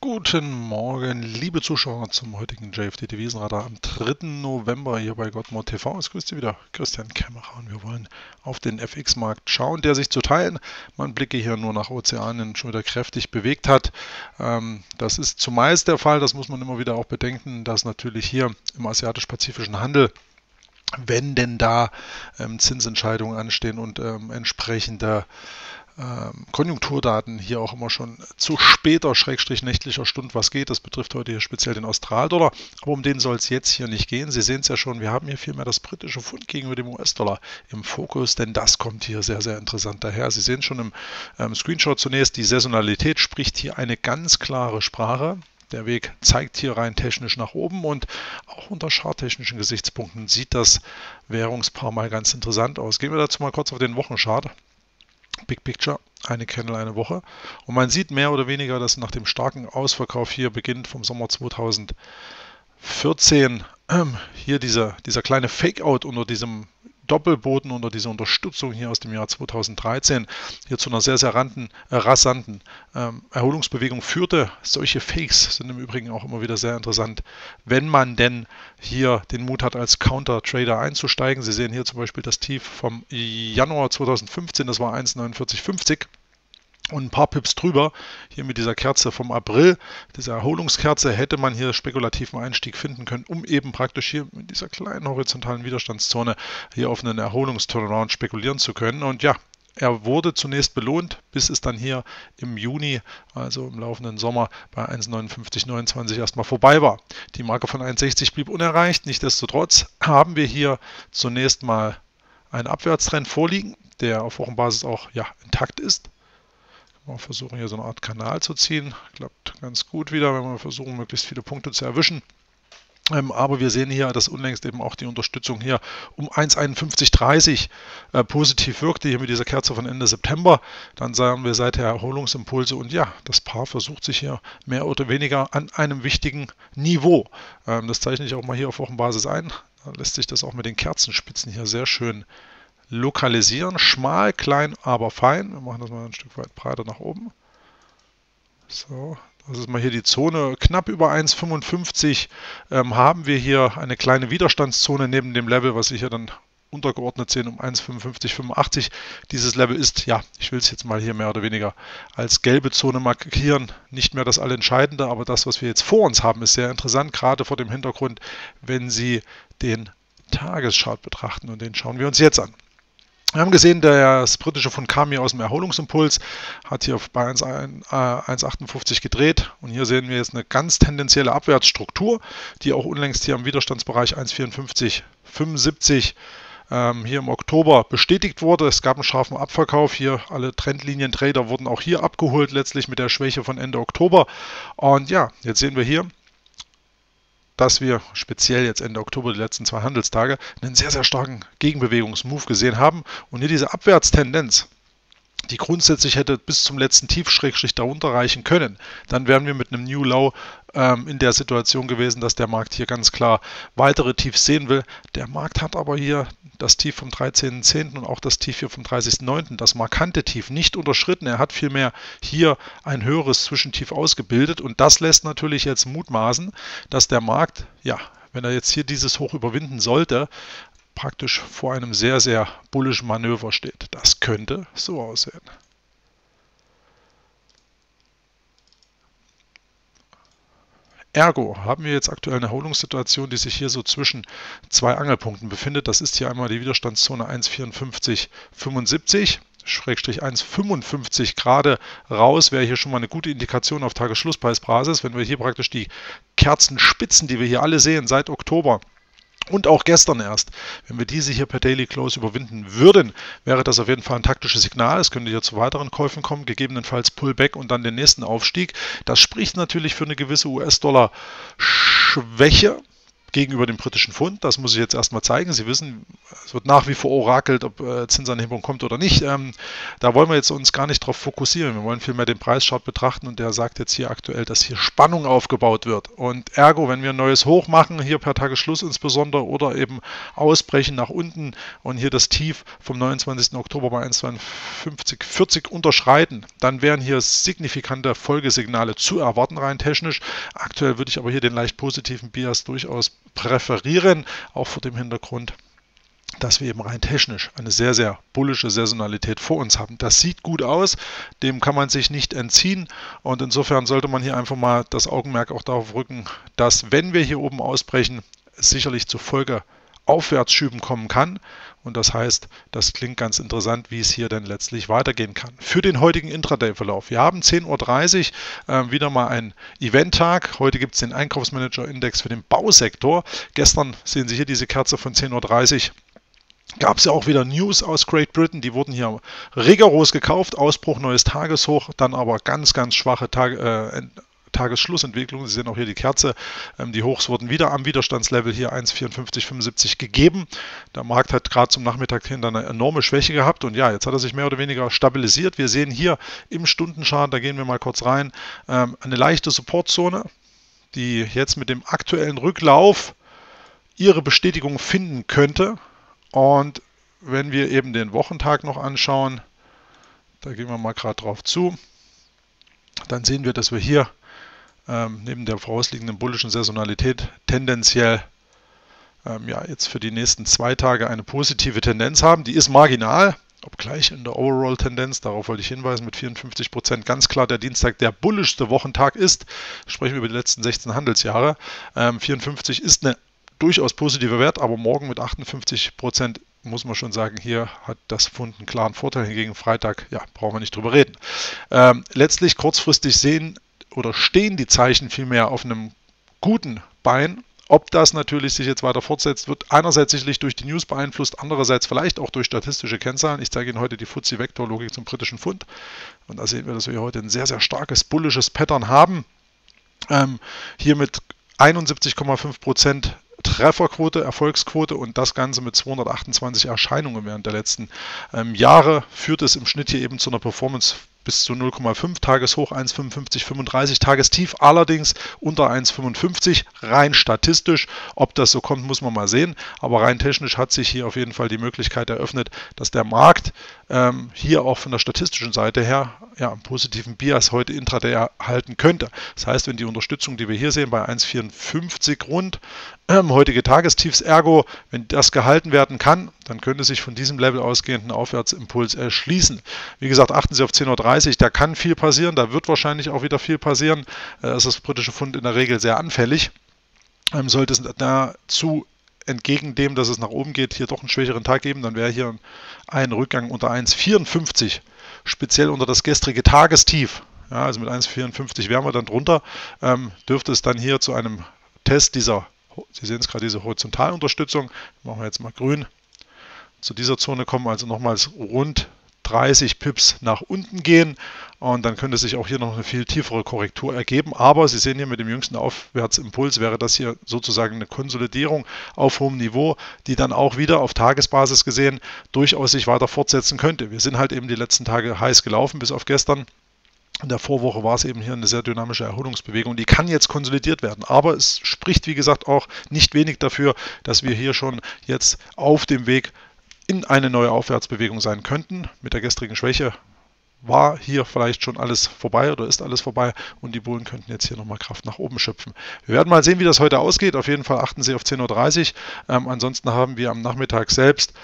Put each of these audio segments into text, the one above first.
Guten Morgen, liebe Zuschauer zum heutigen JFD Devisenradar am 3. November hier bei Gottmord TV. Es grüßt Sie wieder Christian Kämmerer und wir wollen auf den FX-Markt schauen, der sich zu teilen, man Blicke hier nur nach Ozeanen schon wieder kräftig bewegt hat. Ähm, das ist zumeist der Fall, das muss man immer wieder auch bedenken, dass natürlich hier im asiatisch-pazifischen Handel wenn denn da ähm, Zinsentscheidungen anstehen und ähm, entsprechende Konjunkturdaten hier auch immer schon zu später, schrägstrich nächtlicher Stunde was geht. Das betrifft heute hier speziell den Australdollar, aber um den soll es jetzt hier nicht gehen. Sie sehen es ja schon, wir haben hier vielmehr das britische Pfund gegenüber dem US-Dollar im Fokus, denn das kommt hier sehr, sehr interessant daher. Sie sehen schon im ähm, Screenshot zunächst, die Saisonalität spricht hier eine ganz klare Sprache. Der Weg zeigt hier rein technisch nach oben und auch unter charttechnischen Gesichtspunkten sieht das Währungspaar mal ganz interessant aus. Gehen wir dazu mal kurz auf den Wochenchart. Big Picture, eine Candle, eine Woche. Und man sieht mehr oder weniger, dass nach dem starken Ausverkauf hier beginnt vom Sommer 2014 ähm, hier dieser, dieser kleine Fake-Out unter diesem Doppelboden unter dieser Unterstützung hier aus dem Jahr 2013 hier zu einer sehr, sehr ranten, äh, rasanten ähm, Erholungsbewegung führte. Solche Fakes sind im Übrigen auch immer wieder sehr interessant, wenn man denn hier den Mut hat, als Counter-Trader einzusteigen. Sie sehen hier zum Beispiel das Tief vom Januar 2015, das war 1,4950 und ein paar Pips drüber, hier mit dieser Kerze vom April, dieser Erholungskerze, hätte man hier spekulativen Einstieg finden können, um eben praktisch hier mit dieser kleinen horizontalen Widerstandszone hier auf einen Erholungsturnaround spekulieren zu können. Und ja, er wurde zunächst belohnt, bis es dann hier im Juni, also im laufenden Sommer, bei 1,5929 erstmal vorbei war. Die Marke von 1,60 blieb unerreicht. Nichtsdestotrotz haben wir hier zunächst mal einen Abwärtstrend vorliegen, der auf Wochenbasis auch ja, intakt ist. Wir versuchen hier so eine Art Kanal zu ziehen. Klappt ganz gut wieder, wenn wir versuchen, möglichst viele Punkte zu erwischen. Ähm, aber wir sehen hier, dass unlängst eben auch die Unterstützung hier um 1,5130 äh, positiv wirkte, hier mit dieser Kerze von Ende September. Dann sahen wir seither Erholungsimpulse und ja, das Paar versucht sich hier mehr oder weniger an einem wichtigen Niveau. Ähm, das zeichne ich auch mal hier auf Wochenbasis ein. Da lässt sich das auch mit den Kerzenspitzen hier sehr schön lokalisieren. Schmal, klein, aber fein. Wir machen das mal ein Stück weit breiter nach oben. So, das ist mal hier die Zone. Knapp über 1,55 ähm, haben wir hier eine kleine Widerstandszone neben dem Level, was ich hier dann untergeordnet sehen um 1,5585. Dieses Level ist, ja, ich will es jetzt mal hier mehr oder weniger als gelbe Zone markieren. Nicht mehr das Allentscheidende, aber das, was wir jetzt vor uns haben, ist sehr interessant, gerade vor dem Hintergrund, wenn Sie den Tageschart betrachten und den schauen wir uns jetzt an. Wir haben gesehen, das britische Pfund kam hier aus dem Erholungsimpuls, hat hier bei 1,58 äh, gedreht und hier sehen wir jetzt eine ganz tendenzielle Abwärtsstruktur, die auch unlängst hier im Widerstandsbereich 1,5475 ähm, hier im Oktober bestätigt wurde. Es gab einen scharfen Abverkauf. Hier alle Trendlinien-Trader wurden auch hier abgeholt, letztlich mit der Schwäche von Ende Oktober. Und ja, jetzt sehen wir hier, dass wir speziell jetzt Ende Oktober, die letzten zwei Handelstage, einen sehr, sehr starken Gegenbewegungsmove gesehen haben. Und hier diese Abwärtstendenz, die grundsätzlich hätte bis zum letzten Tiefschrägstrich darunter reichen können, dann wären wir mit einem New Low ähm, in der Situation gewesen, dass der Markt hier ganz klar weitere Tiefs sehen will. Der Markt hat aber hier das Tief vom 13.10. und auch das Tief hier vom 30.09., das markante Tief, nicht unterschritten. Er hat vielmehr hier ein höheres Zwischentief ausgebildet und das lässt natürlich jetzt mutmaßen, dass der Markt, ja, wenn er jetzt hier dieses Hoch überwinden sollte, praktisch vor einem sehr, sehr bullischen Manöver steht. Das könnte so aussehen. Ergo haben wir jetzt aktuell eine Erholungssituation, die sich hier so zwischen zwei Angelpunkten befindet. Das ist hier einmal die Widerstandszone 1,5475. Schrägstrich 1,55 gerade raus, wäre hier schon mal eine gute Indikation auf Tagesschlusspreisbasis. Wenn wir hier praktisch die Kerzenspitzen, die wir hier alle sehen seit Oktober, und auch gestern erst. Wenn wir diese hier per Daily Close überwinden würden, wäre das auf jeden Fall ein taktisches Signal. Es könnte hier zu weiteren Käufen kommen, gegebenenfalls Pullback und dann den nächsten Aufstieg. Das spricht natürlich für eine gewisse US-Dollar-Schwäche. Gegenüber dem britischen Pfund. Das muss ich jetzt erstmal zeigen. Sie wissen, es wird nach wie vor orakelt, ob äh, Zinsanhebung kommt oder nicht. Ähm, da wollen wir jetzt uns gar nicht darauf fokussieren. Wir wollen vielmehr den Preischart betrachten und der sagt jetzt hier aktuell, dass hier Spannung aufgebaut wird. Und ergo, wenn wir ein neues Hoch machen, hier per Tagesschluss insbesondere oder eben ausbrechen nach unten und hier das Tief vom 29. Oktober bei 1,5240 unterschreiten, dann wären hier signifikante Folgesignale zu erwarten rein technisch. Aktuell würde ich aber hier den leicht positiven Bias durchaus präferieren, auch vor dem Hintergrund, dass wir eben rein technisch eine sehr, sehr bullische Saisonalität vor uns haben. Das sieht gut aus, dem kann man sich nicht entziehen und insofern sollte man hier einfach mal das Augenmerk auch darauf rücken, dass wenn wir hier oben ausbrechen, sicherlich zu Folge Aufwärtsschüben kommen kann. Und das heißt, das klingt ganz interessant, wie es hier denn letztlich weitergehen kann. Für den heutigen Intraday-Verlauf. Wir haben 10.30 Uhr äh, wieder mal einen Event-Tag. Heute gibt es den Einkaufsmanager-Index für den Bausektor. Gestern sehen Sie hier diese Kerze von 10.30 Uhr gab es ja auch wieder News aus Great Britain, die wurden hier rigoros gekauft, Ausbruch neues Tageshoch, dann aber ganz, ganz schwache Tage, äh, Tagesschlussentwicklung. Sie sehen auch hier die Kerze. Ähm, die Hochs wurden wieder am Widerstandslevel hier 1,5475 gegeben. Der Markt hat gerade zum Mittag hin eine enorme Schwäche gehabt und ja, jetzt hat er sich mehr oder weniger stabilisiert. Wir sehen hier im Stundenchart, da gehen wir mal kurz rein, ähm, eine leichte Supportzone, die jetzt mit dem aktuellen Rücklauf ihre Bestätigung finden könnte. Und wenn wir eben den Wochentag noch anschauen, da gehen wir mal gerade drauf zu, dann sehen wir, dass wir hier ähm, neben der vorausliegenden bullischen Saisonalität tendenziell ähm, ja, jetzt für die nächsten zwei Tage eine positive Tendenz haben. Die ist marginal, obgleich in der Overall-Tendenz, darauf wollte ich hinweisen, mit 54 Prozent ganz klar der Dienstag der bullischste Wochentag ist. Sprechen wir über die letzten 16 Handelsjahre. Ähm, 54 ist eine durchaus positive Wert, aber morgen mit 58 Prozent muss man schon sagen, hier hat das Fund einen klaren Vorteil. Hingegen Freitag, ja, brauchen wir nicht drüber reden. Ähm, letztlich kurzfristig sehen oder stehen die Zeichen vielmehr auf einem guten Bein. Ob das natürlich sich jetzt weiter fortsetzt, wird einerseits sicherlich durch die News beeinflusst, andererseits vielleicht auch durch statistische Kennzahlen. Ich zeige Ihnen heute die FTSE-Vektorlogik zum britischen Pfund. Und da sehen wir, dass wir heute ein sehr, sehr starkes bullisches Pattern haben. Ähm, hier mit 71,5 Prozent Trefferquote, Erfolgsquote und das Ganze mit 228 Erscheinungen während der letzten ähm, Jahre führt es im Schnitt hier eben zu einer Performance bis zu 0,5, Tageshoch 1,5535, Tagestief allerdings unter 1,55, rein statistisch. Ob das so kommt, muss man mal sehen. Aber rein technisch hat sich hier auf jeden Fall die Möglichkeit eröffnet, dass der Markt ähm, hier auch von der statistischen Seite her ja, einen positiven Bias heute intraday erhalten könnte. Das heißt, wenn die Unterstützung, die wir hier sehen, bei 1,54 rund, ähm, heutige Tagestiefs ergo, wenn das gehalten werden kann, dann könnte sich von diesem Level ausgehenden Aufwärtsimpuls erschließen. Wie gesagt, achten Sie auf 10.30 Uhr, da kann viel passieren, da wird wahrscheinlich auch wieder viel passieren. Äh, ist das britische Pfund in der Regel sehr anfällig. Ähm, sollte es dazu entgegen dem, dass es nach oben geht, hier doch einen schwächeren Tag geben, dann wäre hier ein Rückgang unter 1,54, speziell unter das gestrige Tagestief. Ja, also mit 1,54 wären wir dann drunter, ähm, dürfte es dann hier zu einem Test dieser, Sie sehen es gerade, diese Horizontalunterstützung, machen wir jetzt mal grün, zu dieser Zone kommen, also nochmals rund 30 Pips nach unten gehen und dann könnte sich auch hier noch eine viel tiefere Korrektur ergeben. Aber Sie sehen hier mit dem jüngsten Aufwärtsimpuls wäre das hier sozusagen eine Konsolidierung auf hohem Niveau, die dann auch wieder auf Tagesbasis gesehen durchaus sich weiter fortsetzen könnte. Wir sind halt eben die letzten Tage heiß gelaufen bis auf gestern. In der Vorwoche war es eben hier eine sehr dynamische Erholungsbewegung. Die kann jetzt konsolidiert werden. Aber es spricht, wie gesagt, auch nicht wenig dafür, dass wir hier schon jetzt auf dem Weg in eine neue Aufwärtsbewegung sein könnten. Mit der gestrigen Schwäche war hier vielleicht schon alles vorbei oder ist alles vorbei und die Bullen könnten jetzt hier nochmal Kraft nach oben schöpfen. Wir werden mal sehen, wie das heute ausgeht. Auf jeden Fall achten Sie auf 10.30 Uhr. Ähm, ansonsten haben wir am Nachmittag selbst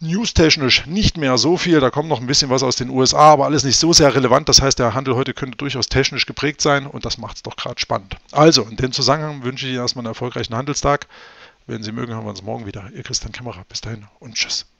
newstechnisch nicht mehr so viel. Da kommt noch ein bisschen was aus den USA, aber alles nicht so sehr relevant. Das heißt, der Handel heute könnte durchaus technisch geprägt sein und das macht es doch gerade spannend. Also, in dem Zusammenhang wünsche ich Ihnen erstmal einen erfolgreichen Handelstag. Wenn Sie mögen, haben wir uns morgen wieder. Ihr Christian Kämmerer. Bis dahin und tschüss.